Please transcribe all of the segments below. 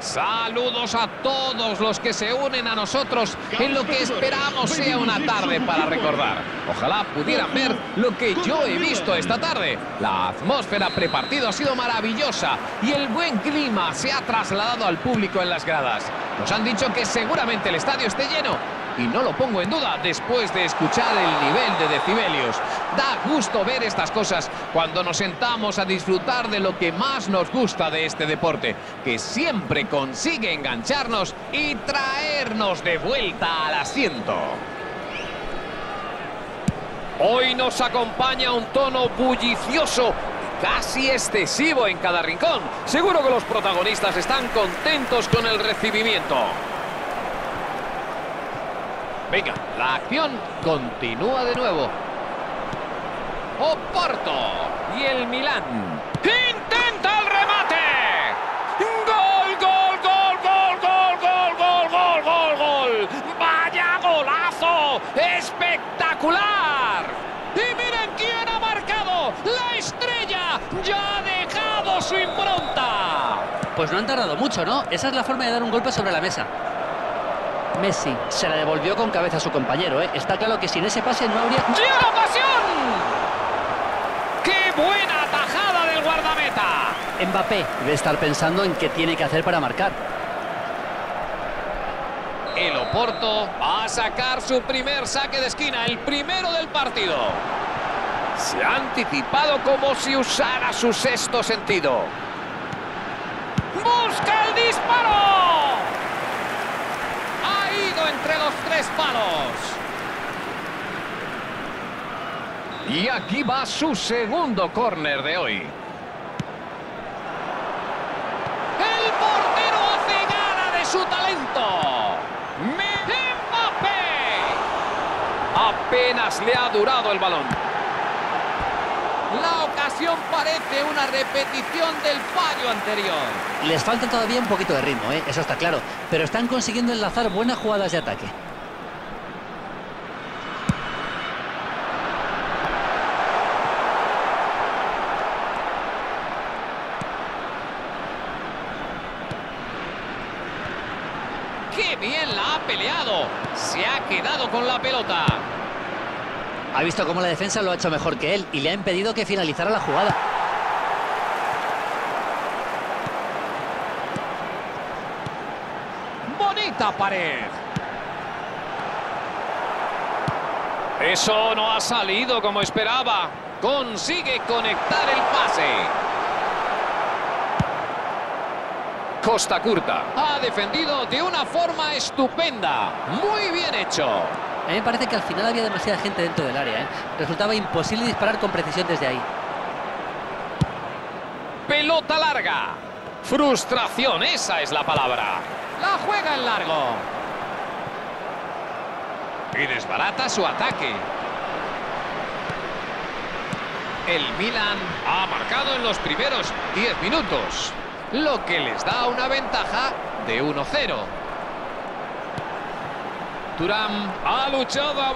Saludos a todos los que se unen a nosotros en lo que esperamos sea una tarde para recordar. Ojalá pudieran ver lo que yo he visto esta tarde. La atmósfera prepartido ha sido maravillosa y el buen clima se ha trasladado al público en las gradas. Nos han dicho que seguramente el estadio esté lleno y no lo pongo en duda después de escuchar el nivel de decibelios. Da gusto ver estas cosas cuando nos sentamos a disfrutar de lo que más nos gusta de este deporte, que siempre consigue engancharnos y traernos de vuelta al asiento. Hoy nos acompaña un tono bullicioso casi excesivo en cada rincón. Seguro que los protagonistas están contentos con el recibimiento. Venga, la acción continúa de nuevo. Oporto y el Milán. ¡Intenta el remate! ¡Gol, gol, gol, gol, gol, gol, gol, gol, gol, gol! ¡Vaya golazo! ¡Espectacular! ¡Y miren quién ha marcado! ¡La estrella! ¡Ya ha dejado su impronta! Pues no han tardado mucho, ¿no? Esa es la forma de dar un golpe sobre la mesa. Messi se la devolvió con cabeza a su compañero, ¿eh? Está claro que sin ese pase no habría... ¡Llega la ocasión! ¡Qué buena tajada del guardameta! Mbappé debe estar pensando en qué tiene que hacer para marcar. El Oporto va a sacar su primer saque de esquina, el primero del partido. Se ha anticipado como si usara su sexto sentido. ¡Busca el disparo! entre los tres palos. Y aquí va su segundo córner de hoy. El portero hace gala de su talento. Mbappé. Apenas le ha durado el balón. La ocasión parece una repetición del fallo anterior. Les falta todavía un poquito de ritmo, ¿eh? eso está claro. Pero están consiguiendo enlazar buenas jugadas de ataque. ¡Qué bien la ha peleado! Se ha quedado con la pelota. Ha visto cómo la defensa lo ha hecho mejor que él y le ha impedido que finalizara la jugada. Bonita pared. Eso no ha salido como esperaba. Consigue conectar el pase. Costa Curta ha defendido de una forma estupenda. Muy bien hecho. A mí me parece que al final había demasiada gente dentro del área. ¿eh? Resultaba imposible disparar con precisión desde ahí. Pelota larga. Frustración, esa es la palabra. La juega en largo. Y desbarata su ataque. El Milan ha marcado en los primeros 10 minutos, lo que les da una ventaja de 1-0. Turán ha luchado a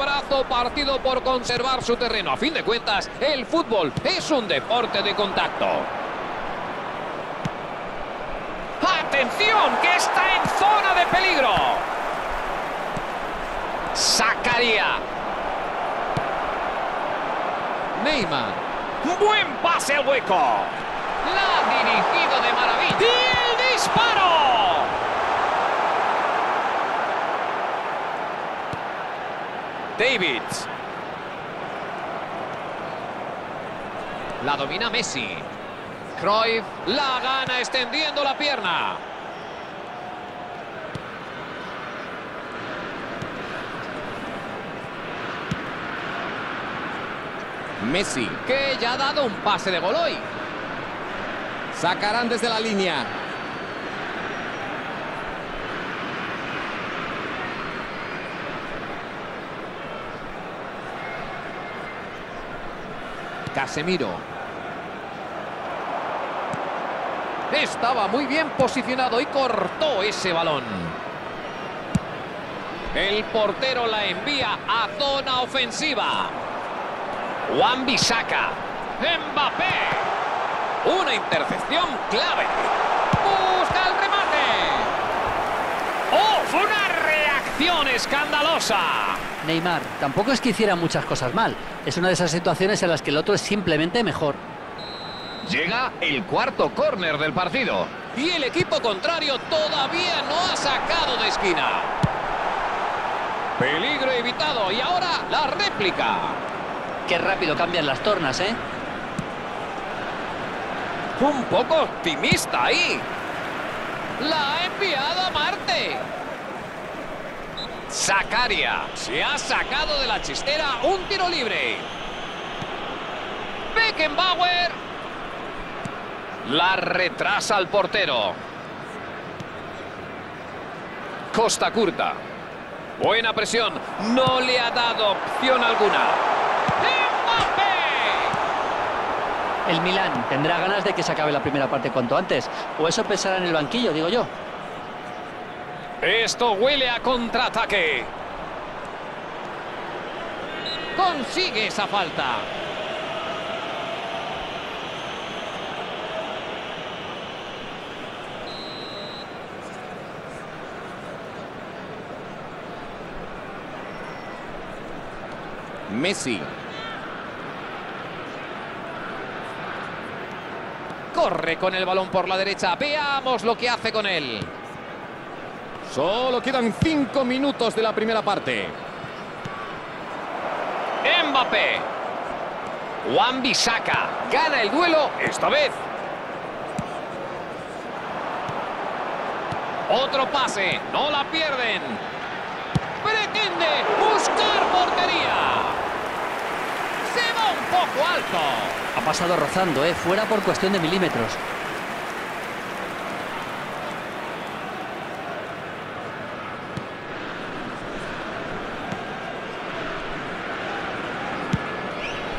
partido por conservar su terreno. A fin de cuentas, el fútbol es un deporte de contacto. ¡Atención! ¡Que está en zona de peligro! Sacaría. Neymar. ¡Buen pase al hueco! La ha dirigido de maravilla. ¡Y el disparo! David. La domina Messi. Cruyff la gana extendiendo la pierna. Messi, que ya ha dado un pase de gol hoy. Sacarán desde la línea. Casemiro. Estaba muy bien posicionado y cortó ese balón. El portero la envía a zona ofensiva. Juan Bisaca. Mbappé. Una intercepción clave. Busca el remate. ¡Oh! Fue una reacción escandalosa. Neymar, tampoco es que hiciera muchas cosas mal. Es una de esas situaciones en las que el otro es simplemente mejor. Llega el cuarto córner del partido. Y el equipo contrario todavía no ha sacado de esquina. Peligro evitado y ahora la réplica. Qué rápido cambian las tornas, ¿eh? Un poco optimista ahí. La ha enviado a Marte. Zacaria se ha sacado de la chistera un tiro libre. Beckenbauer la retrasa al portero. Costa curta. Buena presión. No le ha dado opción alguna. ¡Mbappé! El Milan tendrá ganas de que se acabe la primera parte cuanto antes. O eso pensará en el banquillo, digo yo. Esto huele a contraataque. Consigue esa falta. Messi. Corre con el balón por la derecha. Veamos lo que hace con él. Solo quedan cinco minutos de la primera parte. Mbappé. Juan Bisaca gana el duelo esta vez. Otro pase, no la pierden. Alto. Ha pasado rozando, ¿eh? Fuera por cuestión de milímetros.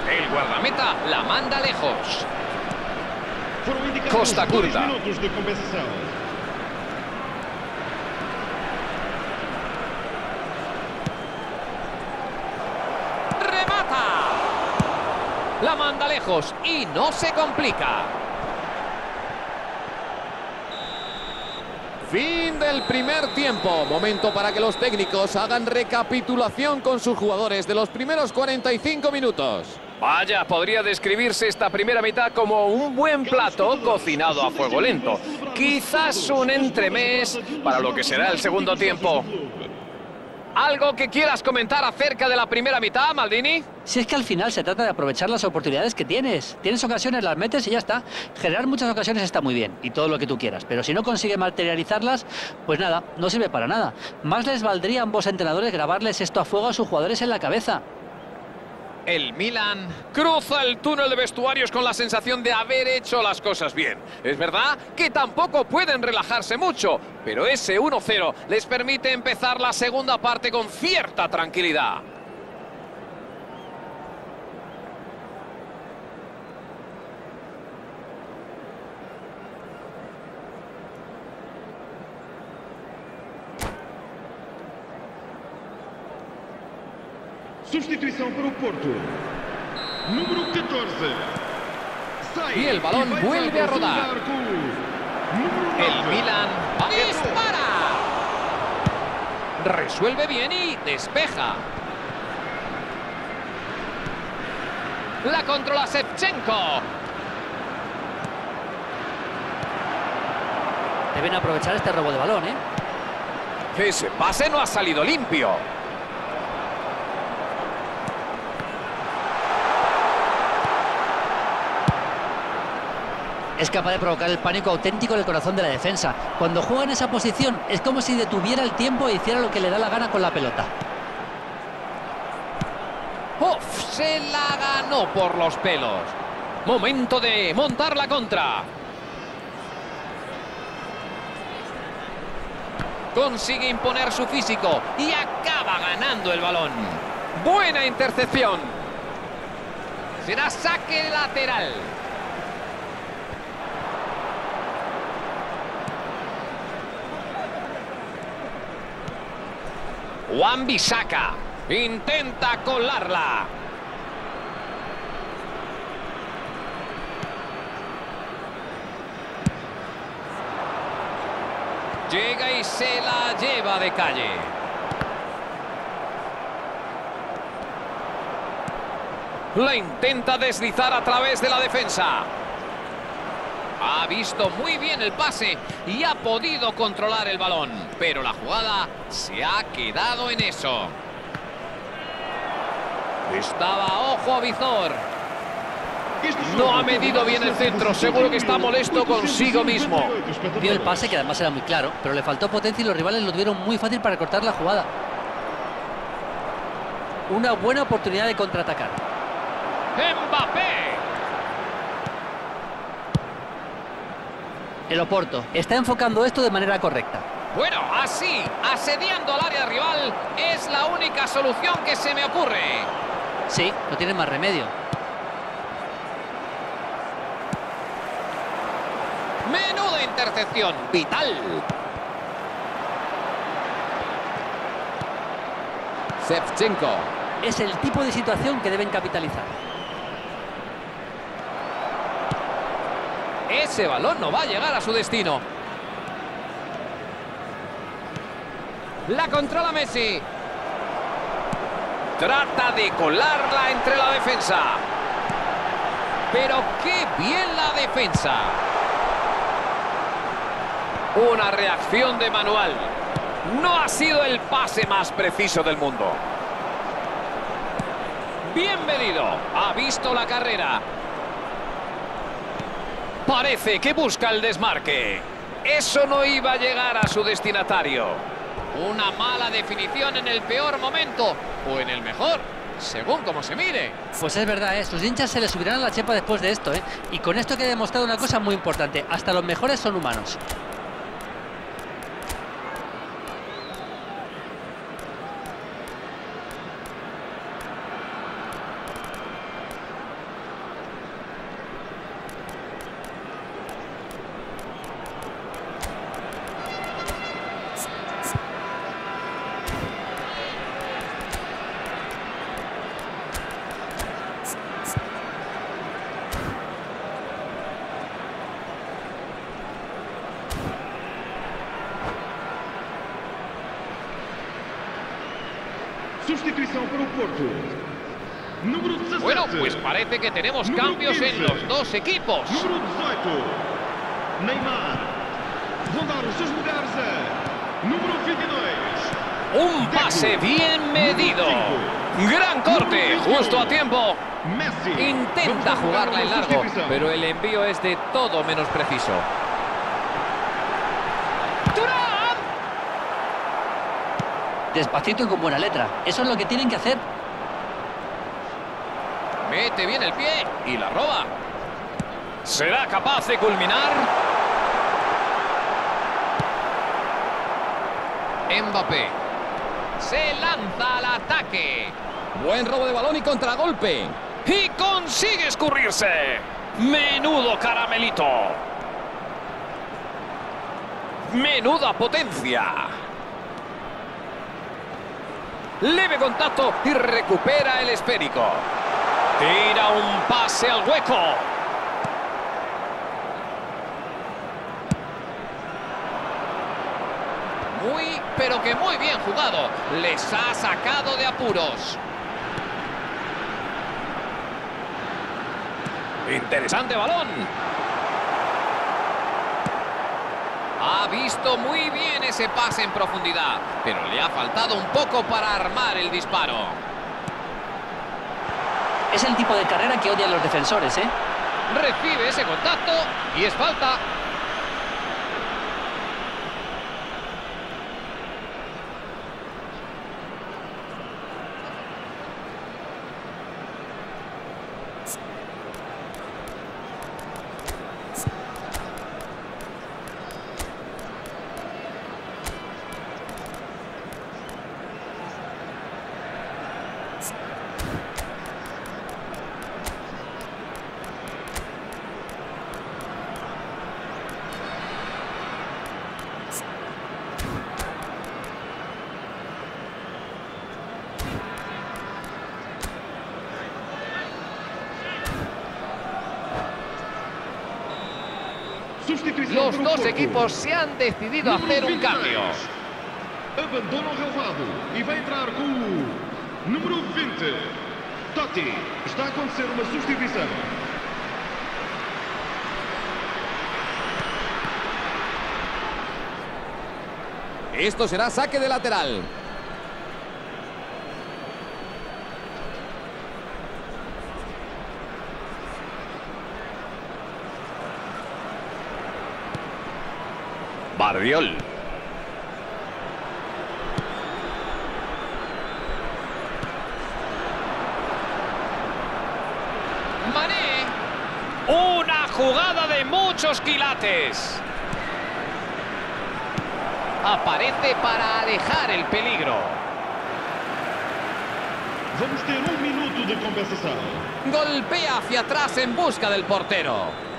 El guardameta la manda lejos. Costa curta. Remata. La manda lejos y no se complica. Fin del primer tiempo. Momento para que los técnicos hagan recapitulación con sus jugadores de los primeros 45 minutos. Vaya, podría describirse esta primera mitad como un buen plato cocinado a fuego lento. Quizás un entremés para lo que será el segundo tiempo. ¿Algo que quieras comentar acerca de la primera mitad, Maldini? Si es que al final se trata de aprovechar las oportunidades que tienes. Tienes ocasiones, las metes y ya está. Generar muchas ocasiones está muy bien y todo lo que tú quieras. Pero si no consigue materializarlas, pues nada, no sirve para nada. Más les valdría a ambos entrenadores grabarles esto a fuego a sus jugadores en la cabeza. El Milan cruza el túnel de vestuarios con la sensación de haber hecho las cosas bien. Es verdad que tampoco pueden relajarse mucho, pero ese 1-0 les permite empezar la segunda parte con cierta tranquilidad. Substituição para o Porto. Número 14. Sai Y el balón vuelve a rodar. El 9. Milan dispara. Resuelve bien y despeja. La controla Shevchenko. Deben aprovechar este robo de balón, ¿eh? Ese pase no ha salido limpio. Es capaz de provocar el pánico auténtico en el corazón de la defensa. Cuando juega en esa posición es como si detuviera el tiempo e hiciera lo que le da la gana con la pelota. ¡Uf! Se la ganó por los pelos. Momento de montar la contra. Consigue imponer su físico y acaba ganando el balón. Buena intercepción. Será saque lateral. Juan Bisaca intenta colarla. Llega y se la lleva de calle. La intenta deslizar a través de la defensa. Ha visto muy bien el pase y ha podido controlar el balón. Pero la jugada se ha quedado en eso. Estaba ojo a visor. No ha medido bien el centro. Seguro que está molesto consigo mismo. Vio el pase, que además era muy claro, pero le faltó potencia y los rivales lo tuvieron muy fácil para cortar la jugada. Una buena oportunidad de contraatacar. Mbappé. El Oporto está enfocando esto de manera correcta. Bueno, así, asediando al área rival, es la única solución que se me ocurre. Sí, no tiene más remedio. Menuda intercepción, vital. Shevchenko. Es el tipo de situación que deben capitalizar. Ese balón no va a llegar a su destino. La controla Messi. Trata de colarla entre la defensa. Pero qué bien la defensa. Una reacción de manual. No ha sido el pase más preciso del mundo. Bien medido. Ha visto la carrera. Parece que busca el desmarque. Eso no iba a llegar a su destinatario. Una mala definición en el peor momento o en el mejor, según como se mire. Pues es verdad, ¿eh? sus hinchas se les subirán a la chepa después de esto. ¿eh? Y con esto que he demostrado una cosa muy importante. Hasta los mejores son humanos. Sustituição para o Porto. Número 17. Bueno, pues parece que tenemos Número cambios en 15. los dos equipos. Número 18. Neymar. Vão dar os seus lugares a número 22. Un pase bien medido. Gran corte, justo a tiempo. Messi. Intenta jugarla en largo, pero el envío es de todo menos preciso. Despacito y con buena letra. Eso es lo que tienen que hacer. Mete bien el pie y la roba. ¿Será capaz de culminar? Mbappé. Se lanza al ataque. Buen robo de balón y contragolpe. Y consigue escurrirse. Menudo caramelito. Menuda potencia. Leve contacto y recupera el esférico. Tira un pase al hueco. Muy, pero que muy bien jugado. Les ha sacado de apuros. Interesante balón. Ha visto muy bien ese pase en profundidad, pero le ha faltado un poco para armar el disparo. Es el tipo de carrera que odian los defensores, ¿eh? Recibe ese contacto y es falta. Los dos equipos se han decidido a hacer un 22. cambio. Abandona o relvado e vai entrar com o número 20. Totti. Está a acontecer uma substituição. Esto será saque de lateral. Barriol. Mané. Una jugada de muchos quilates. Aparece para alejar el peligro. Vamos ter um minuto de compensação. Golpea hacia atrás en busca del portero.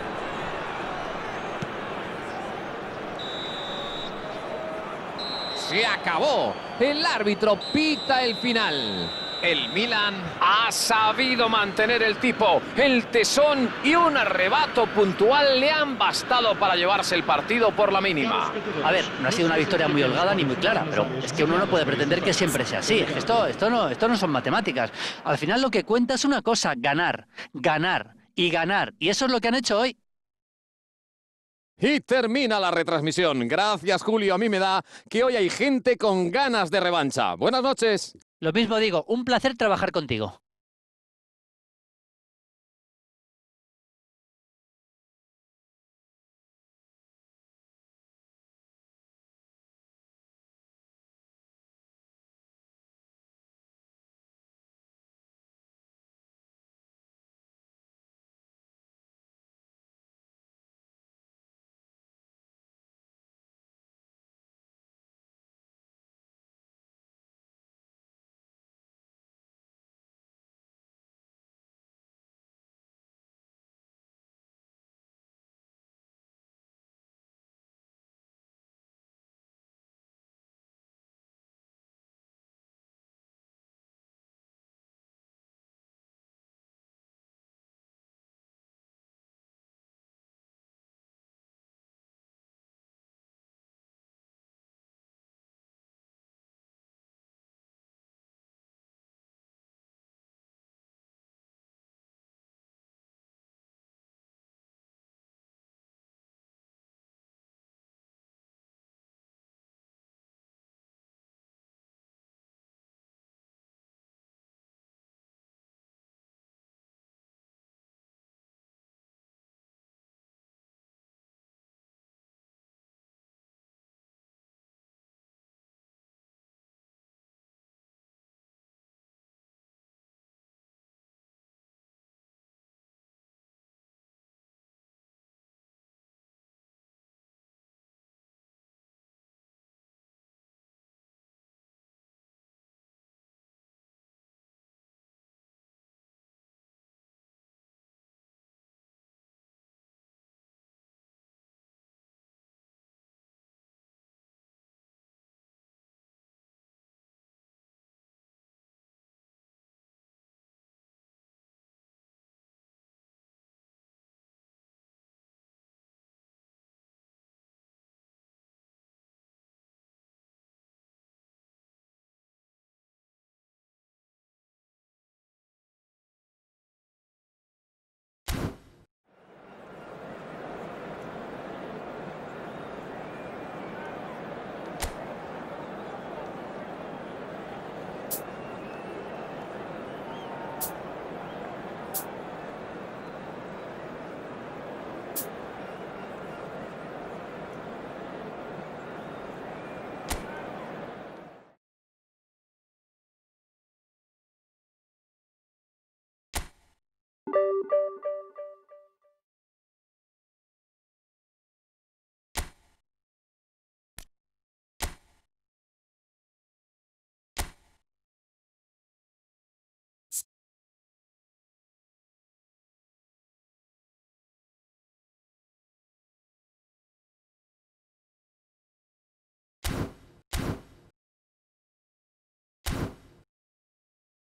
Se acabó. El árbitro pita el final. El Milan ha sabido mantener el tipo. El tesón y un arrebato puntual le han bastado para llevarse el partido por la mínima. A ver, no ha sido una victoria muy holgada ni muy clara, pero es que uno no puede pretender que siempre sea así. Esto, esto, no, esto no son matemáticas. Al final lo que cuenta es una cosa, ganar, ganar y ganar. Y eso es lo que han hecho hoy. Y termina la retransmisión. Gracias, Julio. A mí me da que hoy hay gente con ganas de revancha. Buenas noches. Lo mismo digo, un placer trabajar contigo.